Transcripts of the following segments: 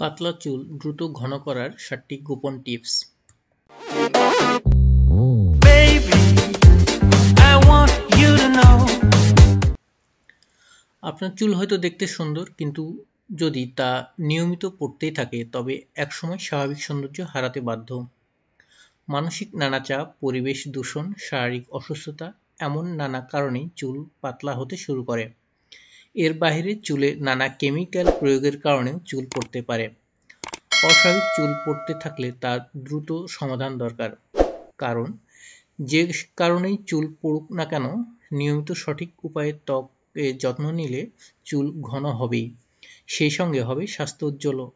পাতলা চুল দ্রুত ঘন করার সাতটি গোপন টিপস। আপনার চুল হয়তো দেখতে সুন্দর কিন্তু যদি তা নিয়মিত পড়তেই থাকে তবে একসময় স্বাভাবিক সৌন্দর্য হারাতে বাধ্য। মানসিক নানা চাপ পরিবেশ দূষণ শারীরিক অসুস্থতা এমন নানা কারণেই চুল পাতলা হতে শুরু করে। এর বাইরে চুলে নানা কেমিক্যাল প্রয়োগের কারণেও চুল পড়তে পারে। অস্বাভাবিক চুল পড়তে থাকলে তার দ্রুত সমাধান দরকার। কারণ, যে কারণেই চুল পড়ুক না কেন, নিয়মিত সঠিক উপায়ে ত্বকে যত্ন নিলে চুল ঘন হবেই। সেই সঙ্গে হবে স্বাস্থ্য উজ্জ্বল।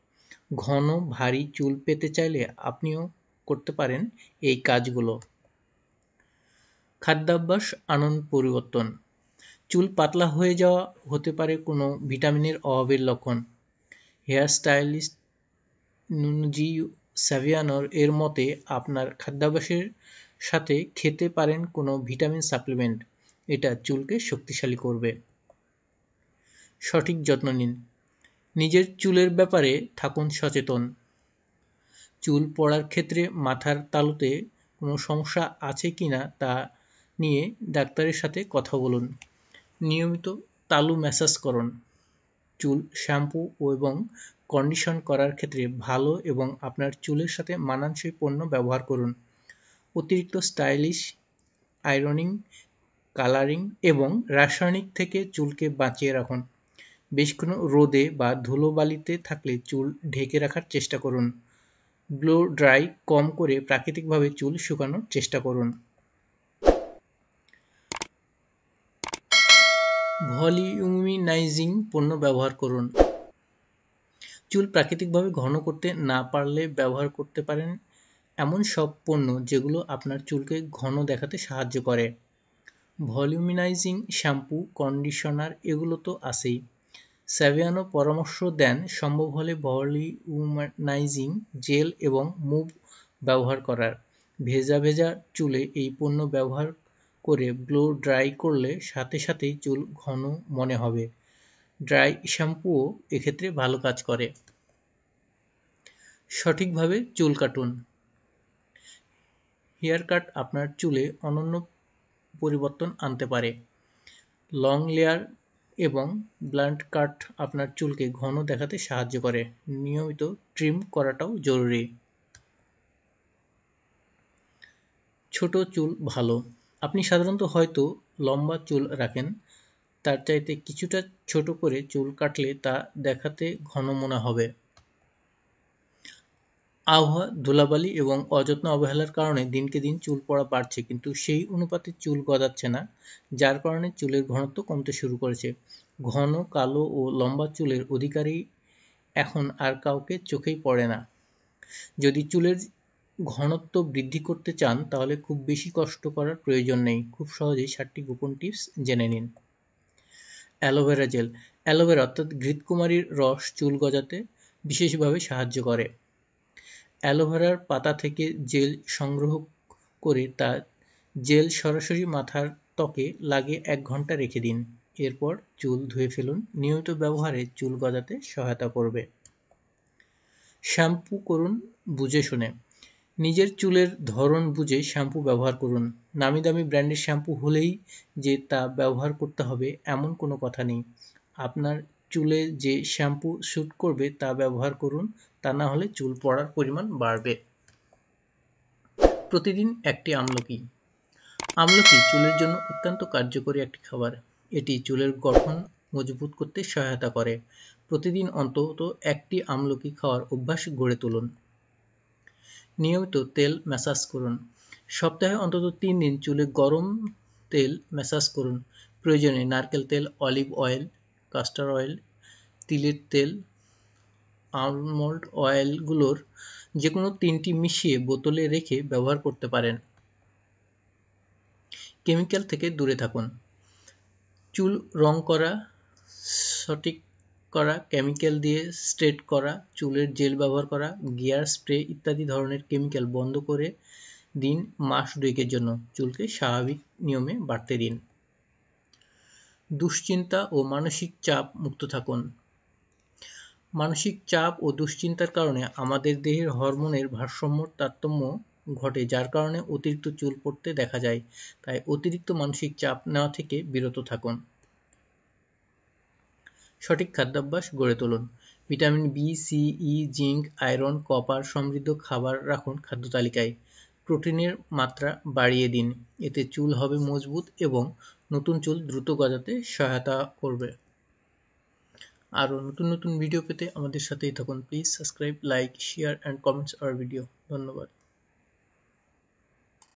ঘন, ভারী চুল পেতে চাইলে আপনিও করতে পারেন এই কাজগুলো। খাদ্যাভ্যাস, আনন্দ, পরিবর্তন। চুল পাতলা হয়ে যাওয়া হতে পারে কোনো ভিটামিনের অভাবের লক্ষণ। হেয়ার স্টাইলিস্ট নুনজি স্যাভিয়ানোর এর মতে, আপনার খাদ্যাভ্যাসের সাথে খেতে পারেন কোনো ভিটামিন সাপ্লিমেন্ট। এটা চুলকে শক্তিশালী করবে। সঠিক যত্ন নিন। নিজের চুলের ব্যাপারে থাকুন সচেতন। চুল পড়ার ক্ষেত্রে মাথার তালুতে কোনো সমস্যা আছে কি না তা নিয়ে ডাক্তারের সাথে কথা বলুন। নিয়মিত তালু ম্যাসাজ করুন। চুল শ্যাম্পু এবং কন্ডিশন করার ক্ষেত্রে ভালো এবং আপনার চুলের সাথে মানানসই পণ্য ব্যবহার করুন। অতিরিক্ত স্টাইলিশ আয়রনিং কালারিং এবং রাসায়নিক থেকে চুলকে বাঁচিয়ে রাখুন। বেশ কোনো রোদে বা ধুলোবালিতে থাকলে চুল ঢেকে রাখার চেষ্টা করুন। ব্লো ড্রাই কম করে প্রাকৃতিকভাবে চুল শুকানোর চেষ্টা করুন। ভলিউমিনাইজিং পণ্য ব্যবহার করুন। চুল প্রাকৃতিকভাবে ঘন করতে না পারলে ব্যবহার করতে পারেন এমন সব পণ্য যেগুলো আপনার চুলকে ঘন দেখাতে সাহায্য করে। ভলিউমিনাইজিং শ্যাম্পু, কন্ডিশনার এগুলো তো আছেই। স্যাভিয়ানো পরামর্শ দেন সম্ভব হলে ভলিউমানাইজিং জেল এবং মুভ ব্যবহার করার। ভেজা ভেজা চুলে এই পণ্য ব্যবহার করে ব্লো ড্রাই করলে সাথে সাথেই চুল ঘন মনে হবে। ড্রাই শ্যাম্পুও এক্ষেত্রে ভালো কাজ করে। সঠিকভাবে চুল কাটুন। হেয়ার কাট আপনার চুলে অনন্য পরিবর্তন আনতে পারে। লং লেয়ার এবং ব্লান্ট কাট আপনার চুলকে ঘন দেখাতে সাহায্য করে। নিয়মিত ট্রিম করাটাও জরুরি। ছোট চুল ভালো। আপনি সাধারণত হয়তো লম্বা চুল রাখেন, তার চাইতে কিছুটা ছোট করে চুল কাটলে তা দেখাতে ঘন মনে হবে। আবহাওয়া ধুলাবালি এবং অযত্ন অবহেলার কারণে দিনকে দিন চুল পড়া বাড়ছে, কিন্তু সেই অনুপাতে চুল গজাচ্ছে না, যার কারণে চুলের ঘনত্ব কমতে শুরু করেছে। ঘন, কালো ও লম্বা চুলের অধিকারী এখন আর কাউকে চোখেই পড়ে না। যদি চুলের ঘনত্ব বৃদ্ধি করতে চান, তাহলে খুব বেশি কষ্ট করার প্রয়োজন নেই। খুব সহজেই সাতটি গোপন টিপস জেনে নিন। Aloe vera gel. অ্যালোভেরা অর্থাৎ ঘৃতকুমারীর রস চুল গজাতে বিশেষভাবে সাহায্য করে। অ্যালোভেরার পাতা থেকে জেল সংগ্রহ করে তা জেল সরাসরি মাথার ত্বকে লাগে এক ঘণ্টা রেখে দিন। এরপর চুল ধুয়ে ফেলুন। নিয়মিত ব্যবহারে চুল গজাতে সহায়তা করবে। শ্যাম্পু করুন, বুঝে শুনে। নিজের চুলের ধরন বুঝে শ্যাম্পু ব্যবহার করুন। নামি দামি ব্র্যান্ডের শ্যাম্পু হলেই যে তা ব্যবহার করতে হবে এমন কোনো কথা নেই। আপনার চুলে যে শ্যাম্পু স্যুট করবে তা ব্যবহার করুন, তা না হলে চুল পড়ার পরিমাণ বাড়বে। প্রতিদিন একটি আমলকি। আমলকি চুলের জন্য অত্যন্ত কার্যকরী একটি খাবার। এটি চুলের গঠন মজবুত করতে সহায়তা করে। প্রতিদিন অন্তত একটি আমলকি খাওয়ার অভ্যাস গড়ে তুলুন। নিয়মিত তেল ম্যাসাজ করুন। সপ্তাহে অন্তত তিন দিন চুলে গরম তেল ম্যাসাজ করুন। প্রয়োজনে নারকেল তেল অলিভ অয়েল কাস্টার অয়েল তিলের তেল আলমন্ড অয়েলগুলোর যে কোনো তিনটি মিশিয়ে বোতলে রেখে ব্যবহার করতে পারেন। কেমিক্যাল থেকে দূরে থাকুন। চুল রং করা সঠিক করা কেমিক্যাল দিয়ে স্ট্রেট করা, চুলের জেল ব্যবহার করা গিয়ার স্প্রে ইত্যাদি ধরনের কেমিক্যাল বন্ধ করে দিন, মাস দুয়েকের জন্য। চুলকে স্বাভাবিক নিয়মে বাড়তে দিন। দুশ্চিন্তা ও মানসিক চাপ মুক্ত থাকুন। মানসিক চাপ ও দুশ্চিন্তার কারণে আমাদের দেহের হরমোনের ভারসাম্য তারতম্য ঘটে, যার কারণে অতিরিক্ত চুল পড়তে দেখা যায়। তাই অতিরিক্ত মানসিক চাপ নেওয়া থেকে বিরত থাকুন। সঠিক খাদ্যাভ্যাস গড়ে তুলুন। Vitamin B C E zinc, iron, copper সমৃদ্ধ খাবার রাখুন খাদ্য তালিকায়। প্রোটিনের মাত্রা বাড়িয়ে দিন। এতে চুল হবে মজবুত এবং নতুন চুল দ্রুত গজাতে সহায়তা করবে। আরও নতুন নতুন ভিডিও পেতে আমাদের সাথেই থাকুন। Please subscribe, like, share, and comments our video. ধন্যবাদ।